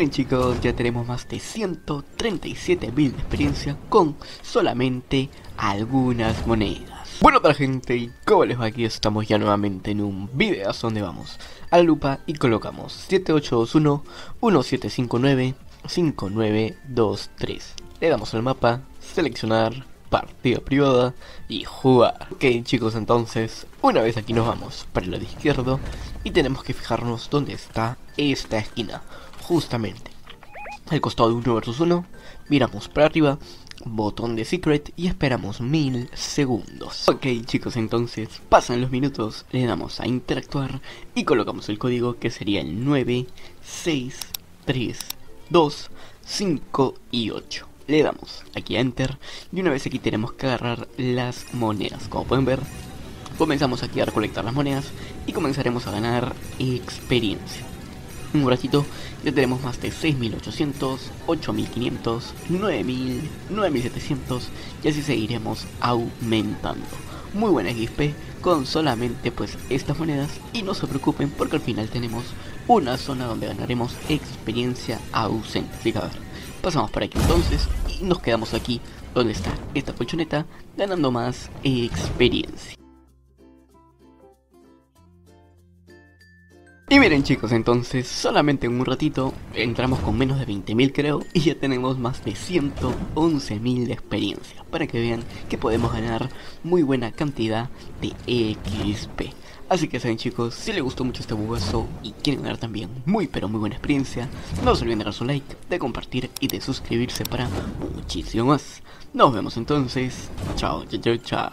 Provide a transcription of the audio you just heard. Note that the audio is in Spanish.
miren chicos, ya tenemos más de 137 mil de experiencia con solamente algunas monedas. Bueno para gente, y como les va aquí estamos ya nuevamente en un video donde vamos a la lupa y colocamos 7821 1759 5923. Le damos al mapa, seleccionar partida privada y jugar. Ok chicos, entonces, una vez aquí nos vamos para el lado izquierdo y tenemos que fijarnos dónde está esta esquina, justamente. Al costado de 1 versus 1, miramos para arriba, botón de secret y esperamos mil segundos. Ok chicos, entonces pasan los minutos, le damos a interactuar y colocamos el código que sería el 9, 6, 3, 2, 5 y 8 le damos aquí a enter y una vez aquí tenemos que agarrar las monedas como pueden ver comenzamos aquí a recolectar las monedas y comenzaremos a ganar experiencia un ratito ya tenemos más de 6800 8500 9000 9700 y así seguiremos aumentando muy buena XP con solamente pues estas monedas y no se preocupen porque al final tenemos una zona donde ganaremos experiencia ausente así a ver Pasamos por aquí entonces y nos quedamos aquí donde está esta colchoneta ganando más experiencia. Y miren chicos, entonces solamente en un ratito entramos con menos de 20.000 creo y ya tenemos más de 111.000 de experiencia para que vean que podemos ganar muy buena cantidad de XP. Así que saben chicos, si les gustó mucho este bugazo y quieren ganar también muy pero muy buena experiencia, no se olviden de dar su like, de compartir y de suscribirse para muchísimo más. Nos vemos entonces, chao, chao, chao.